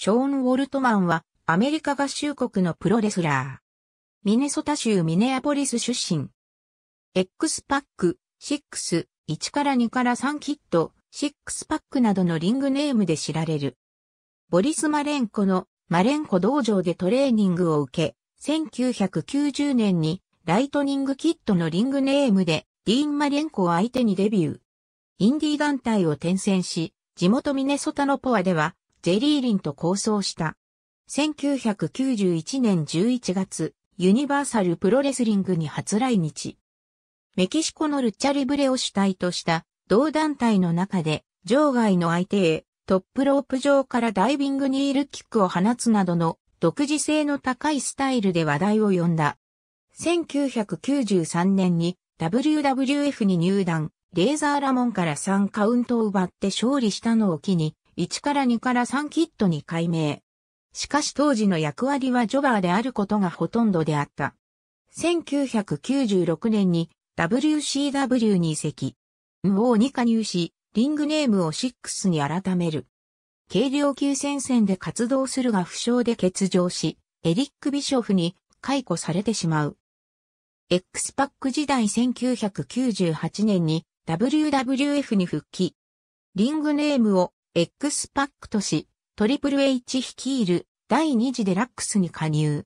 ショーン・ウォルトマンはアメリカ合衆国のプロレスラー。ミネソタ州ミネアポリス出身。X パック、6、1から2から3キッド、6パックなどのリングネームで知られる。ボリス・マレンコのマレンコ道場でトレーニングを受け、1990年にライトニングキッドのリングネームでディーン・マレンコを相手にデビュー。インディー団体を転戦し、地元ミネソタのポアでは、ジェリーリンと構想した。1991年11月、ユニバーサルプロレスリングに初来日。メキシコのルッチャリブレを主体とした同団体の中で、場外の相手へトップロープ上からダイビングニールキックを放つなどの独自性の高いスタイルで話題を呼んだ。1993年に WWF に入団、レーザーラモンから3カウントを奪って勝利したのを機に、1から2から3キットに改名。しかし当時の役割はジョバーであることがほとんどであった。1996年に WCW に移籍。MO に加入し、リングネームを6に改める。軽量級戦線で活動するが負傷で欠場し、エリック・ビショフに解雇されてしまう。X パック時代1998年に WWF に復帰。リングネームを X パックとし、トリプル H 率いる第2次デラックスに加入。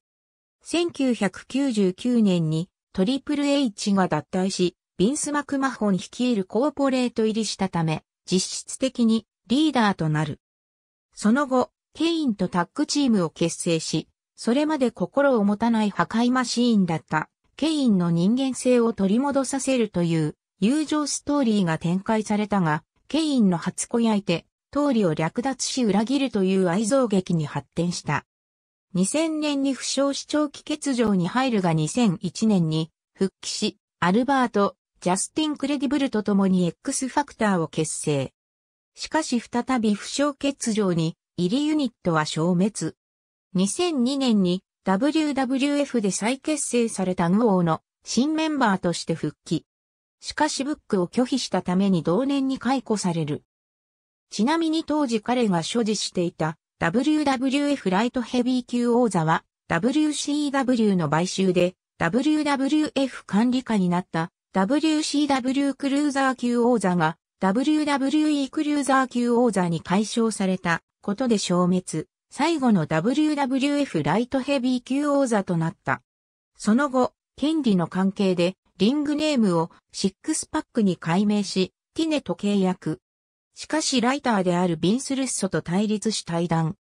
1999年にトリプル H が脱退し、ビンス・マクマホン率いるコーポレート入りしたため、実質的にリーダーとなる。その後、ケインとタッグチームを結成し、それまで心を持たない破壊マシーンだったケインの人間性を取り戻させるという友情ストーリーが展開されたが、ケインの初恋相手、通りを略奪し裏切るという愛憎劇に発展した。2000年に負傷し長期欠場に入るが2001年に復帰し、アルバート、ジャスティン・クレディブルと共に X ファクターを結成。しかし再び負傷欠場に、入りユニットは消滅。2002年に WWF で再結成されたグオーの新メンバーとして復帰。しかしブックを拒否したために同年に解雇される。ちなみに当時彼が所持していた WWF ライトヘビー級王座は WCW の買収で WWF 管理下になった WCW クルーザー級王座が WWE クルーザー級王座に解消されたことで消滅。最後の WWF ライトヘビー級王座となった。その後、権利の関係でリングネームをシックスパックに改名し、 TNA と契約。しかしライターであるビンス・ルッソと対立し退団。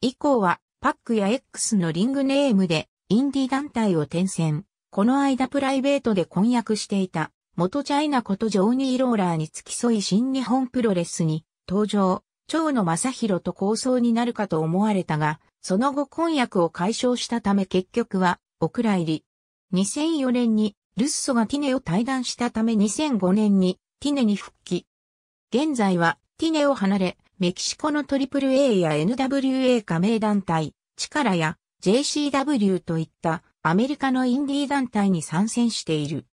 以降はパックや X のリングネームでインディ団体を転戦。この間プライベートで婚約していた元チャイナことジョーニー・ローラーに付き添い新日本プロレスに登場。蝶野正宏と抗争になるかと思われたが、その後婚約を解消したため結局は、お蔵入り。2004年にルッソが TNA を退団したため2005年に TNA に復帰。現在は TNA を離れ、メキシコの AAA や NWA 加盟団体、力や JCW といったアメリカのインディー団体に参戦している。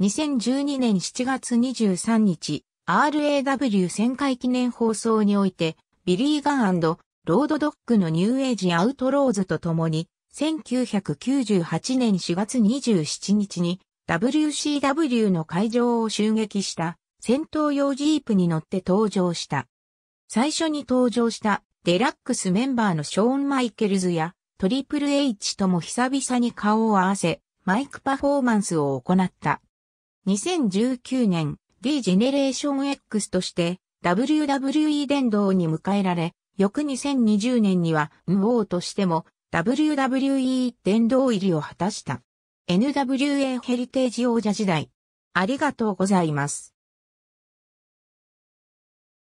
2012年7月23日、RAW 1000回記念放送において、ビリー・ガンロードドッグのニューエイジアウトローズと共に、1998年4月27日に WCW の会場を襲撃した戦闘用ジープに乗って登場した。最初に登場したデラックスメンバーのショーン・マイケルズやトリプル H とも久々に顔を合わせ、マイクパフォーマンスを行った。2019年、D ジェネレーション X として WWE 殿堂に迎えられ、翌2020年には MO としても WWE 殿堂入りを果たした。NWA ヘリテージ王者時代。ありがとうございます。